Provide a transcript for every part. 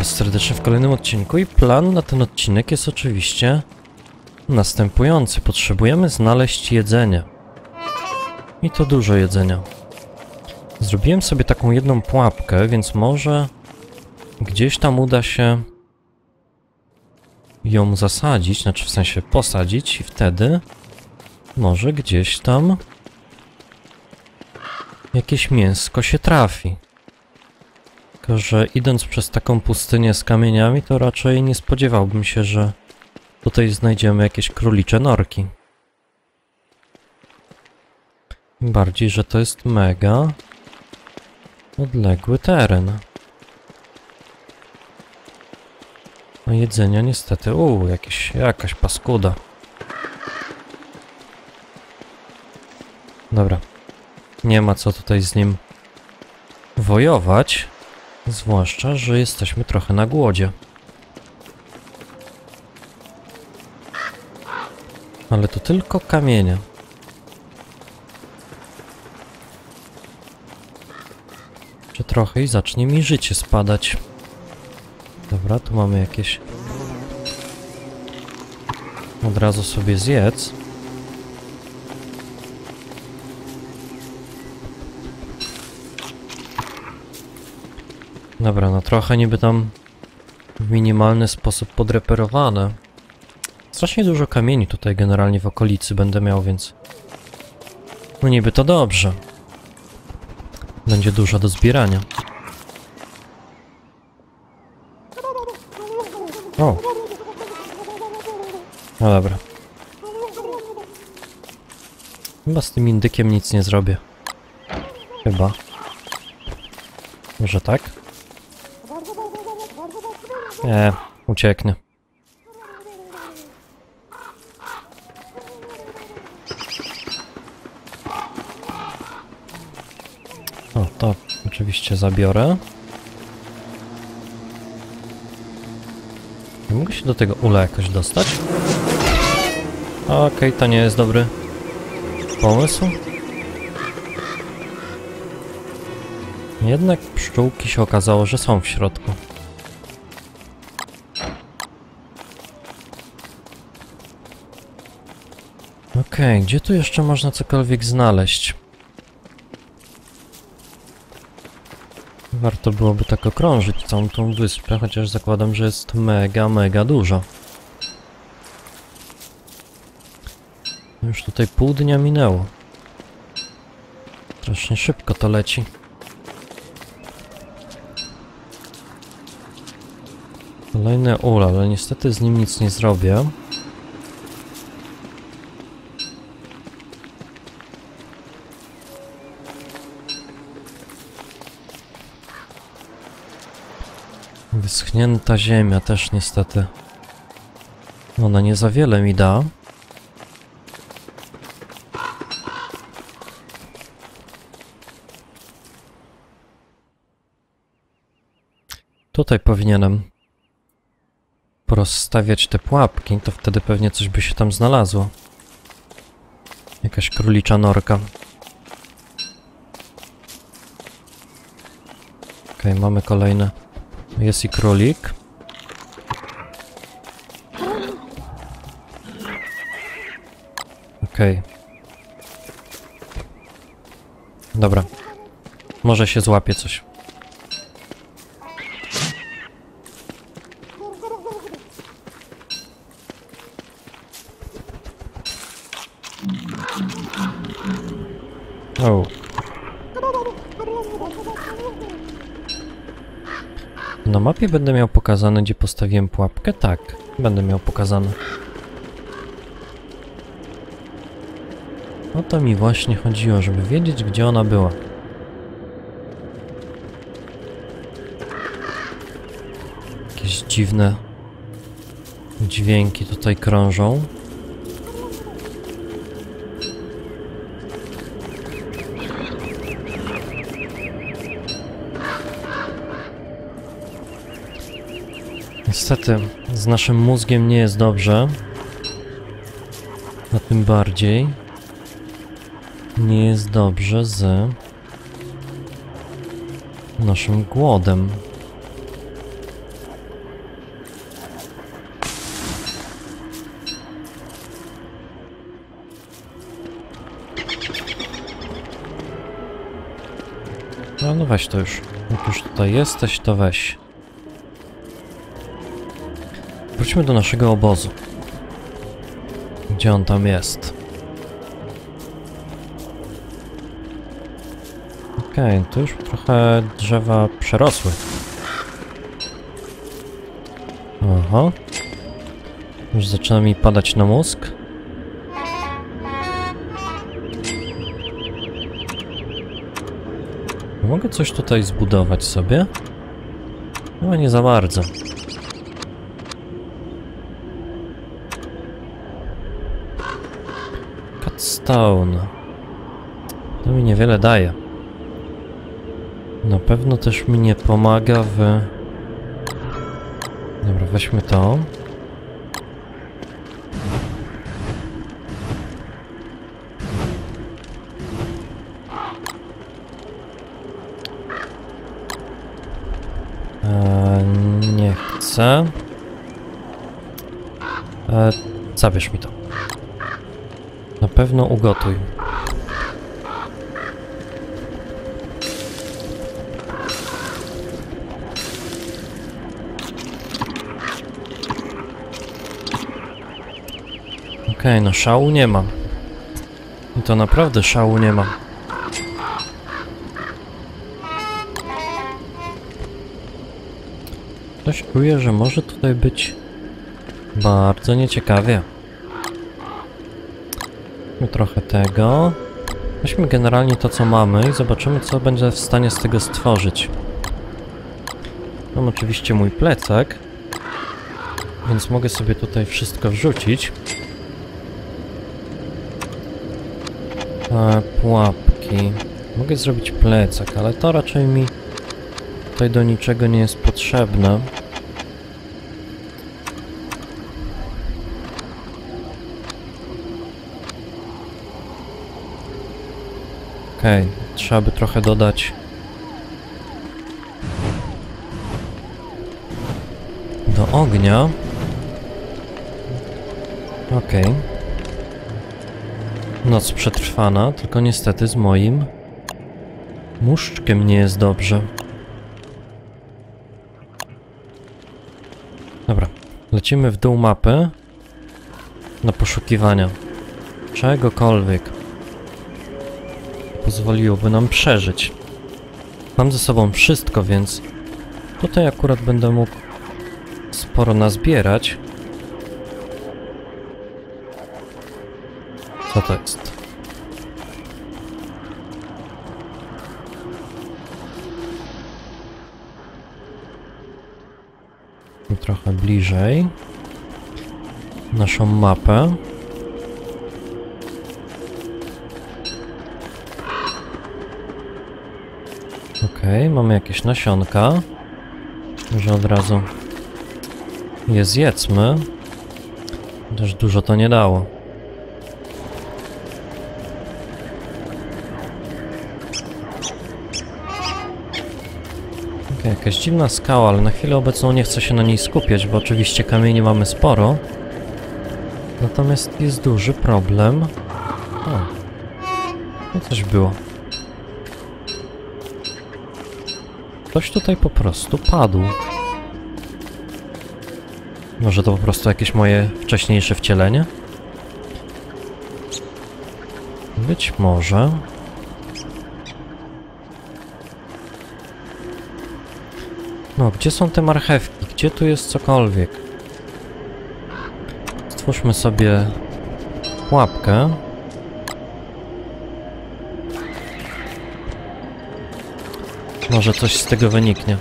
Was serdecznie w kolejnym odcinku i plan na ten odcinek jest oczywiście następujący. Potrzebujemy znaleźć jedzenie. I to dużo jedzenia. Zrobiłem sobie taką jedną pułapkę, więc może gdzieś tam uda się ją zasadzić, znaczy w sensie posadzić i wtedy może gdzieś tam jakieś mięsko się trafi. Że idąc przez taką pustynię z kamieniami, to raczej nie spodziewałbym się, że tutaj znajdziemy jakieś królicze norki. Tym bardziej, że to jest mega odległy teren. A jedzenia niestety, uuu, jakieś, jakaś paskuda. Dobra. Nie ma co tutaj z nim wojować. Zwłaszcza, że jesteśmy trochę na głodzie. Ale to tylko kamienie. Jeszcze trochę i zacznie mi życie spadać. Dobra, tu mamy jakieś... Od razu sobie zjedz. Dobra, no trochę niby tam w minimalny sposób podreperowane. Strasznie dużo kamieni tutaj generalnie w okolicy będę miał, więc... No niby to dobrze. Będzie dużo do zbierania. O! No dobra. Chyba z tym indykiem nic nie zrobię. Chyba. Może tak? Nie, ucieknę. O, to oczywiście zabiorę. Nie mogę się do tego ula jakoś dostać? Okej, to nie jest dobry pomysł. Jednak pszczółki się okazało, że są w środku. Okej, gdzie tu jeszcze można cokolwiek znaleźć? Warto byłoby tak okrążyć całą tą wyspę, chociaż zakładam, że jest mega, mega dużo. Już tutaj pół dnia minęło. Strasznie szybko to leci. Kolejny ul, ale niestety z nim nic nie zrobię. Wyschnięta ziemia też niestety. Ona nie za wiele mi da. Tutaj powinienem porozstawiać te pułapki, to wtedy pewnie coś by się tam znalazło. Jakaś królicza norka. Okej, mamy kolejne. Jest i królik. Okej. Dobra. Może się złapie coś. O. Na mapie będę miał pokazane, gdzie postawiłem pułapkę? Tak, będę miał pokazane. O to mi właśnie chodziło, żeby wiedzieć, gdzie ona była. Jakieś dziwne dźwięki tutaj krążą. niestety z naszym mózgiem nie jest dobrze. A tym bardziej nie jest dobrze z naszym głodem. No, no weź to już. Jak już tutaj jesteś, to weź. Wróćmy do naszego obozu. Gdzie on tam jest? Okej, okay, tu już trochę drzewa przerosły. Aha. Już zaczyna mi padać na mózg. Mogę coś tutaj zbudować sobie? No nie za bardzo. Cutstone. To mi niewiele daje. Na pewno też mi nie pomaga w... Dobra, weźmy to. Eee, nie chcę. Eee, zabierz mi to. Pewno ugotuj. Okej, okay, no szału nie ma. I to naprawdę szału nie ma. Coś czuję, że może tutaj być bardzo nieciekawie. Trochę tego. Weźmy generalnie to, co mamy i zobaczymy, co będzie w stanie z tego stworzyć. Mam oczywiście mój plecak, więc mogę sobie tutaj wszystko wrzucić. E, pułapki. Mogę zrobić plecak, ale to raczej mi tutaj do niczego nie jest potrzebne. Okej, okay, trzeba by trochę dodać. Do ognia. Okej. Okay. Noc przetrwana, tylko niestety z moim muszczkiem nie jest dobrze. Dobra, lecimy w dół mapy na poszukiwania czegokolwiek pozwoliłoby nam przeżyć. Mam ze sobą wszystko, więc tutaj akurat będę mógł sporo nazbierać. Co to jest? Trochę bliżej naszą mapę. Okej, okay, mamy jakieś nasionka. Może od razu je zjedzmy. Też dużo to nie dało. Okay, jakaś dziwna skała, ale na chwilę obecną nie chcę się na niej skupiać, bo oczywiście kamieni mamy sporo. Natomiast jest duży problem. O, coś było. Ktoś tutaj po prostu padł. Może to po prostu jakieś moje wcześniejsze wcielenie? Być może. No, gdzie są te marchewki? Gdzie tu jest cokolwiek? Stwórzmy sobie łapkę. Może coś z tego wyniknie.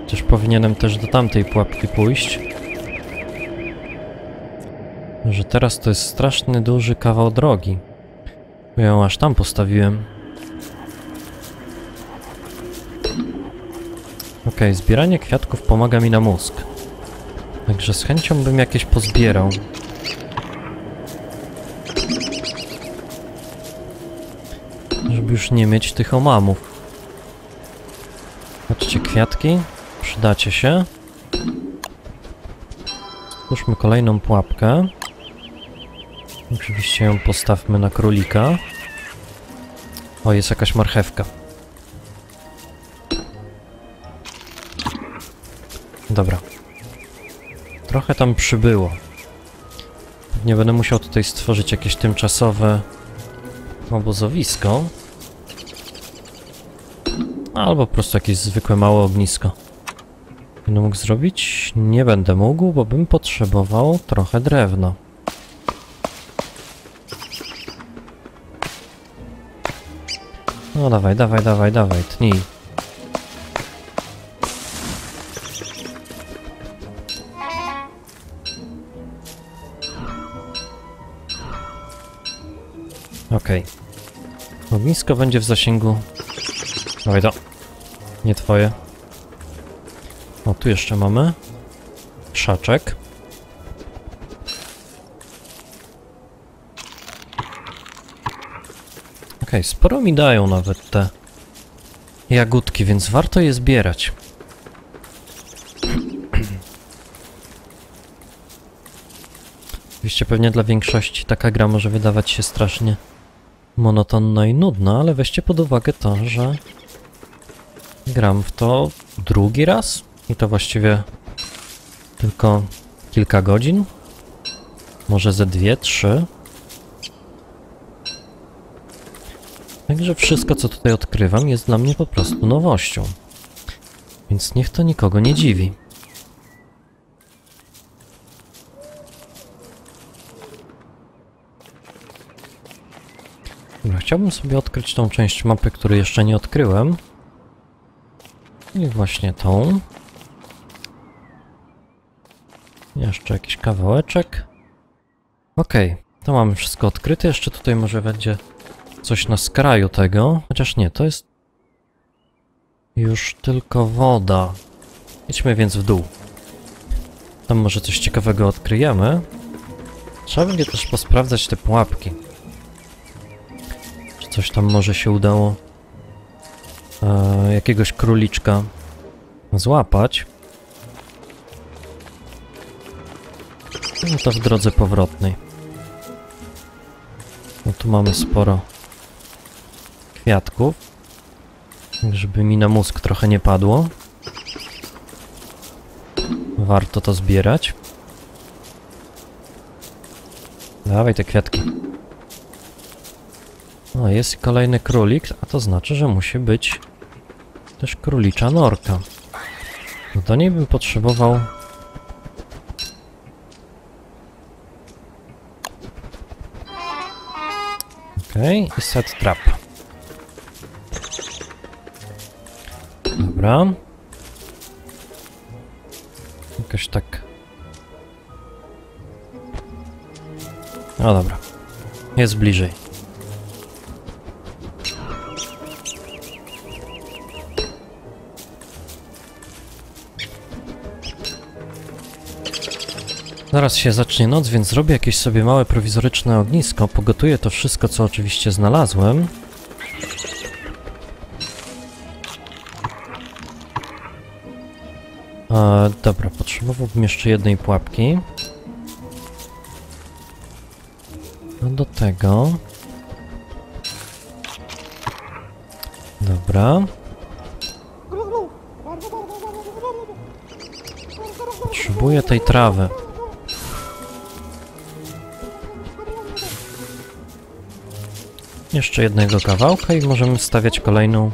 Chociaż powinienem też do tamtej pułapki pójść. Że teraz to jest straszny duży kawał drogi. Ja ją aż tam postawiłem. Ok, zbieranie kwiatków pomaga mi na mózg. Także z chęcią bym jakieś pozbierał. Już nie mieć tych omamów. Patrzcie, kwiatki. Przydacie się. Stwórzmy kolejną pułapkę. Oczywiście ją postawmy na królika. O, jest jakaś marchewka. Dobra. Trochę tam przybyło. Pewnie będę musiał tutaj stworzyć jakieś tymczasowe obozowisko. Albo po prostu jakieś zwykłe małe ognisko. Będę mógł zrobić? Nie będę mógł, bo bym potrzebował trochę drewna. No dawaj, dawaj, dawaj, dawaj, tnij. Okej. Ognisko będzie w zasięgu. Dawaj to. Nie twoje. O, tu jeszcze mamy. Szaczek. Okej, sporo mi dają nawet te jagódki, więc warto je zbierać. Oczywiście pewnie dla większości taka gra może wydawać się strasznie monotonna i nudna, ale weźcie pod uwagę to, że gram w to drugi raz i to właściwie tylko kilka godzin, może ze dwie, trzy. Także wszystko, co tutaj odkrywam, jest dla mnie po prostu nowością. Więc niech to nikogo nie dziwi. Chciałbym sobie odkryć tą część mapy, której jeszcze nie odkryłem. I właśnie tą. Jeszcze jakiś kawałeczek. Okej, to mamy wszystko odkryte. Jeszcze tutaj może będzie coś na skraju tego. Chociaż nie, to jest już tylko woda. Idźmy więc w dół. Tam może coś ciekawego odkryjemy. Trzeba będzie też posprawdzać te pułapki. Czy coś tam może się udało e, jakiegoś króliczka złapać. No to w drodze powrotnej. No tu mamy sporo kwiatków. Żeby mi na mózg trochę nie padło. Warto to zbierać. Dawaj te kwiatki. O, jest kolejny królik, a to znaczy, że musi być też królicza norka. No do niej bym potrzebował... Okej, okay, i set trap. Dobra. Jakoś tak... No dobra. Jest bliżej. Zaraz się zacznie noc, więc zrobię jakieś sobie małe prowizoryczne ognisko. Pogotuję to wszystko, co oczywiście znalazłem. E, dobra, potrzebowałbym jeszcze jednej pułapki. No do tego. Dobra. Potrzebuję tej trawy. Jeszcze jednego kawałka i możemy stawiać kolejną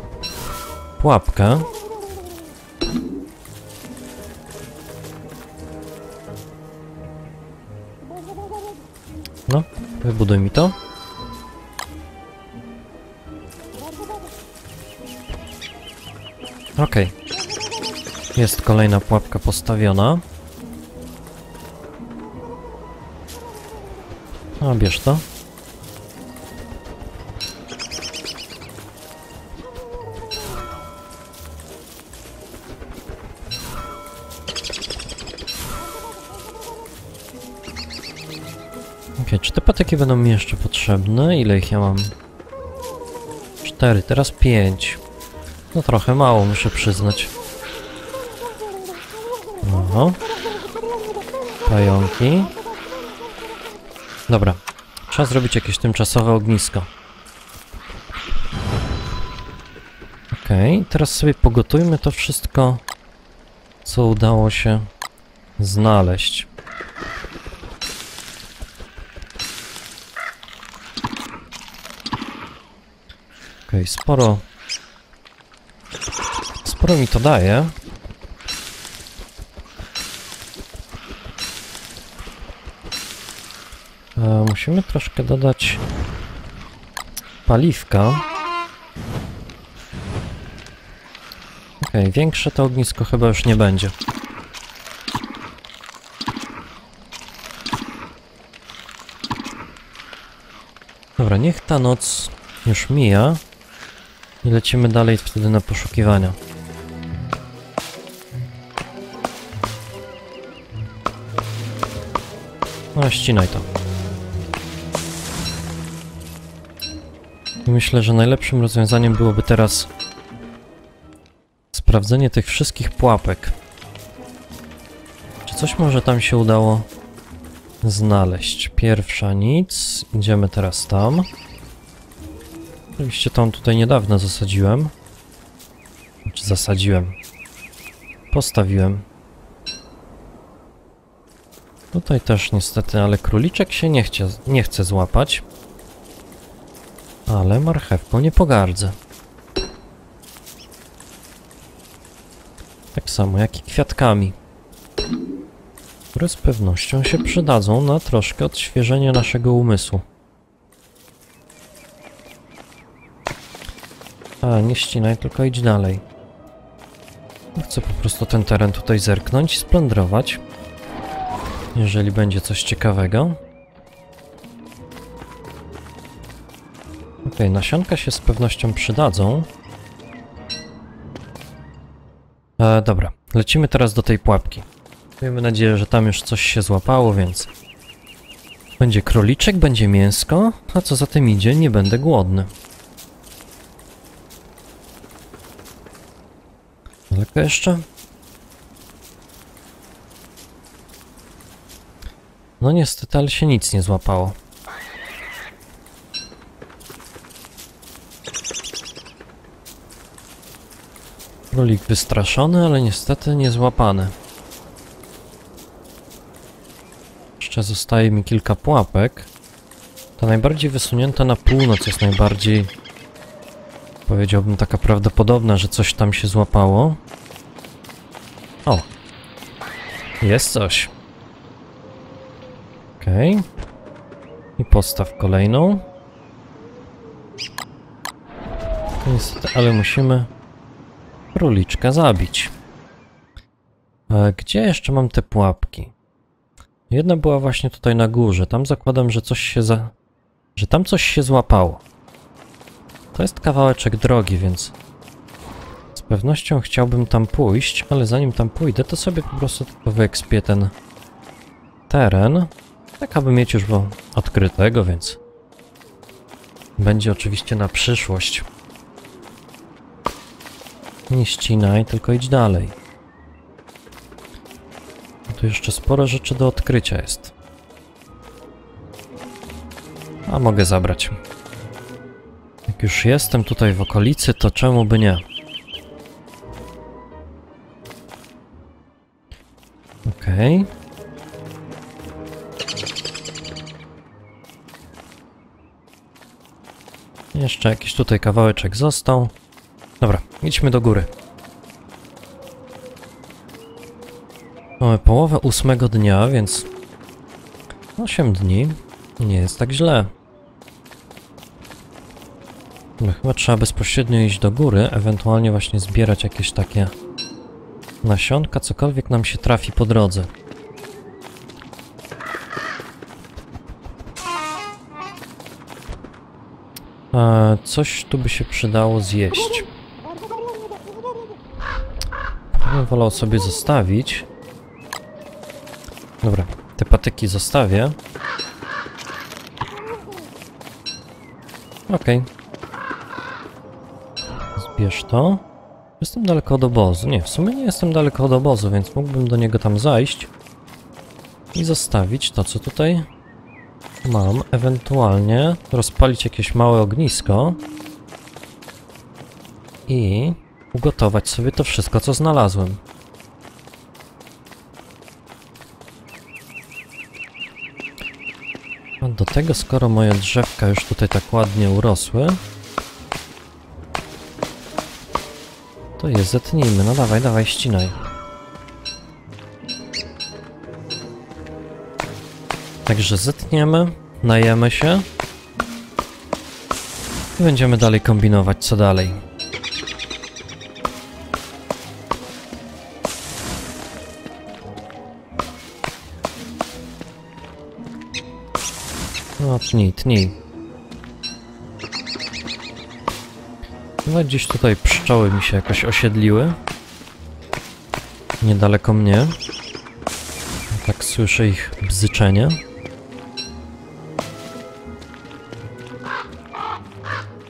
pułapkę. No, wybuduj mi to. Okej. Jest kolejna pułapka postawiona. A, bierz to. Patyki będą mi jeszcze potrzebne? Ile ich ja mam? Cztery, teraz pięć. No trochę mało, muszę przyznać. Oho. Pająki. Dobra. Trzeba zrobić jakieś tymczasowe ognisko. Okej, teraz sobie pogotujmy to wszystko, co udało się znaleźć. Okej, sporo. Sporo mi to daje. E, musimy troszkę dodać paliwka. Okej, większe to ognisko chyba już nie będzie. Dobra, niech ta noc już mija i lecimy dalej wtedy na poszukiwania. No, ścinaj to. Myślę, że najlepszym rozwiązaniem byłoby teraz sprawdzenie tych wszystkich pułapek. Czy coś może tam się udało znaleźć? Pierwsza nic. Idziemy teraz tam. Oczywiście tam tutaj niedawno zasadziłem. Czy zasadziłem? Postawiłem. Tutaj też niestety, ale króliczek się nie, chcie, nie chce złapać. Ale marchewką nie pogardzę. Tak samo jak i kwiatkami. Które z pewnością się przydadzą na troszkę odświeżenie naszego umysłu. A, nie ścinaj, tylko idź dalej. Chcę po prostu ten teren tutaj zerknąć i splądrować. Jeżeli będzie coś ciekawego. Ok, nasionka się z pewnością przydadzą. E, dobra, lecimy teraz do tej pułapki. Miejmy nadzieję, że tam już coś się złapało, więc... Będzie króliczek, będzie mięsko, a co za tym idzie, nie będę głodny. Daleko jeszcze? No niestety, ale się nic nie złapało. Królik wystraszony, ale niestety nie złapany. Jeszcze zostaje mi kilka pułapek. Ta najbardziej wysunięta na północ jest najbardziej... Powiedziałbym taka prawdopodobna, że coś tam się złapało. O! Jest coś. Okej. Okay. I postaw kolejną. Niestety, ale musimy króliczka zabić. E, gdzie jeszcze mam te pułapki? Jedna była właśnie tutaj na górze. Tam zakładam, że coś się za... że tam coś się złapało. To jest kawałeczek drogi, więc pewnością chciałbym tam pójść, ale zanim tam pójdę, to sobie po prostu tylko wyekspię ten teren. Tak, aby mieć już go odkrytego, więc będzie oczywiście na przyszłość. Nie ścinaj, tylko idź dalej. Tu jeszcze sporo rzeczy do odkrycia jest. A mogę zabrać. Jak już jestem tutaj w okolicy, to czemu by nie? Okej. Okay. Jeszcze jakiś tutaj kawałeczek został. Dobra, idźmy do góry. Mamy połowę ósmego dnia, więc 8 dni nie jest tak źle. No, chyba trzeba bezpośrednio iść do góry, ewentualnie właśnie zbierać jakieś takie nasionka, cokolwiek nam się trafi po drodze. A coś tu by się przydało zjeść. bym wolał sobie zostawić. Dobra, te patyki zostawię. Okej. Okay. Zbierz to. Jestem daleko od obozu. Nie, w sumie nie jestem daleko od obozu, więc mógłbym do niego tam zajść. I zostawić to, co tutaj mam. Ewentualnie rozpalić jakieś małe ognisko. I ugotować sobie to wszystko, co znalazłem. A do tego, skoro moje drzewka już tutaj tak ładnie urosły, to je zetnijmy. No dawaj, dawaj, ścinaj. Także zetniemy, najemy się i będziemy dalej kombinować, co dalej. No, tnij, tnij. Chyba gdzieś tutaj pszczoły mi się jakoś osiedliły. Niedaleko mnie. Tak słyszę ich bzyczenie.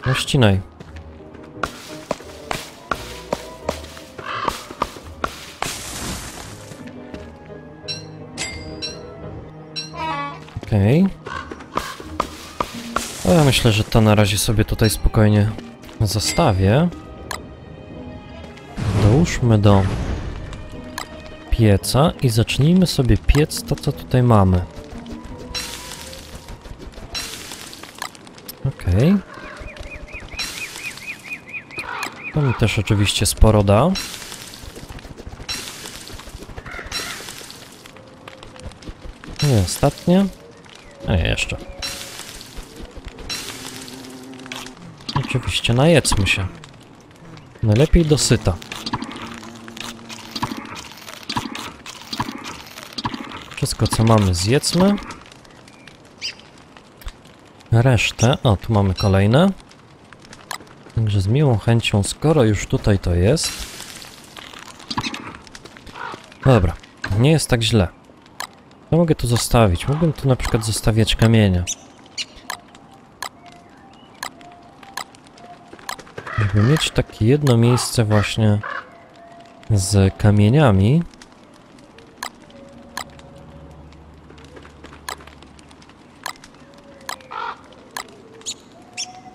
No ścinaj. Okej. Okay. Ja myślę, że to na razie sobie tutaj spokojnie zostawię. Dołóżmy do pieca i zacznijmy sobie piec to, co tutaj mamy. Okej. To mi też oczywiście sporo da. I ostatnie. A jeszcze. Oczywiście najedzmy się. Najlepiej dosyta. Wszystko co mamy zjedzmy. Resztę, o tu mamy kolejne. Także z miłą chęcią, skoro już tutaj to jest. Dobra, nie jest tak źle. Co mogę tu zostawić? Mógłbym tu na przykład zostawiać kamienie. Żeby mieć takie jedno miejsce właśnie z kamieniami.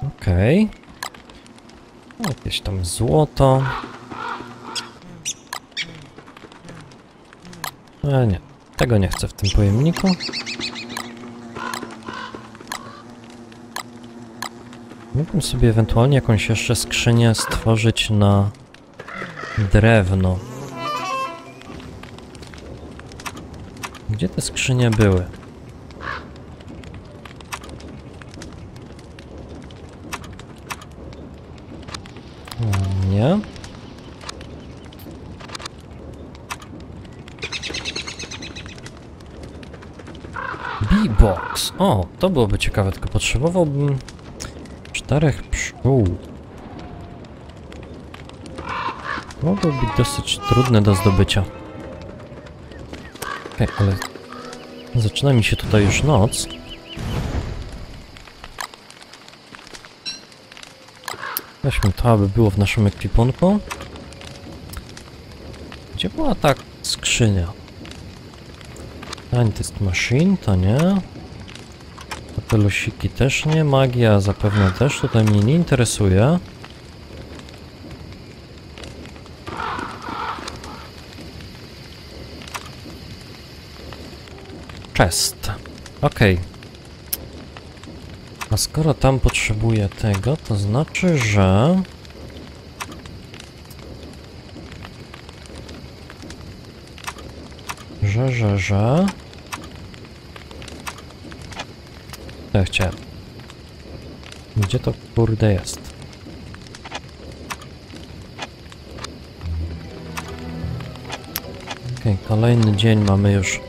Okej. Okay. Jakieś tam złoto. E, nie, tego nie chcę w tym pojemniku. Mógłbym sobie ewentualnie jakąś jeszcze skrzynię stworzyć na drewno. Gdzie te skrzynie były? Nie. B-box. O, to byłoby ciekawe, tylko potrzebowałbym czterech pszczół. Mogło być dosyć trudne do zdobycia. Okej, okay, ale zaczyna mi się tutaj już noc. Weźmy to, aby było w naszym ekwipunku. Gdzie była ta skrzynia? Scientist Machine, to nie. Te też nie. Magia zapewne też tutaj mnie nie interesuje. Chest. Okej. Okay. A skoro tam potrzebuję tego, to znaczy, że... Że, że, że... Ja chciałem. Gdzie to kurde jest? Okej, okay, kolejny dzień mamy już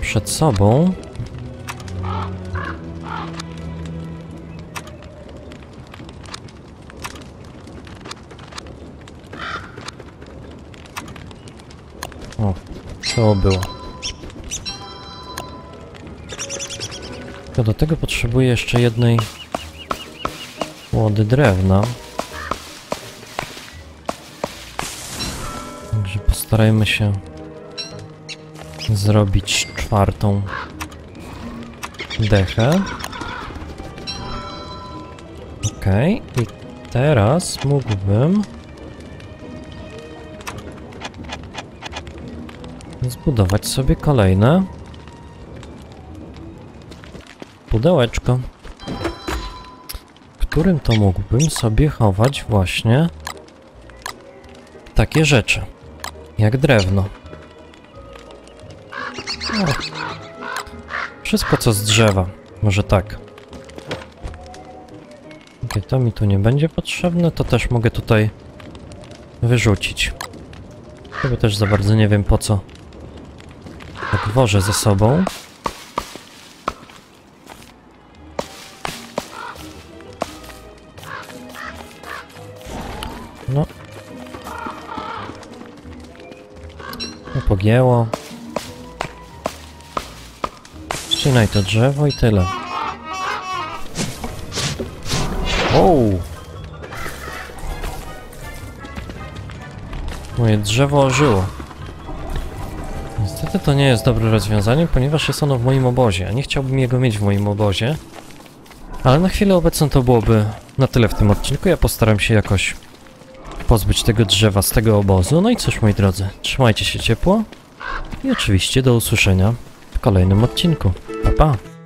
przed sobą. O, to było. Do tego potrzebuję jeszcze jednej łody drewna. Także postarajmy się zrobić czwartą dechę. Okay. i teraz mógłbym zbudować sobie kolejne pudełeczko, w którym to mógłbym sobie chować właśnie takie rzeczy, jak drewno. O. Wszystko co z drzewa, może tak. Okej, to mi tu nie będzie potrzebne, to też mogę tutaj wyrzucić. Chyba też za bardzo nie wiem po co. Tak wożę ze sobą. Pogięło. Ścinaj to drzewo i tyle. Wow. Moje drzewo ożyło. Niestety to nie jest dobre rozwiązanie, ponieważ jest ono w moim obozie, a nie chciałbym jego mieć w moim obozie. Ale na chwilę obecną to byłoby na tyle w tym odcinku. Ja postaram się jakoś pozbyć tego drzewa z tego obozu. No i cóż, moi drodzy, trzymajcie się ciepło i oczywiście do usłyszenia w kolejnym odcinku. Pa, pa!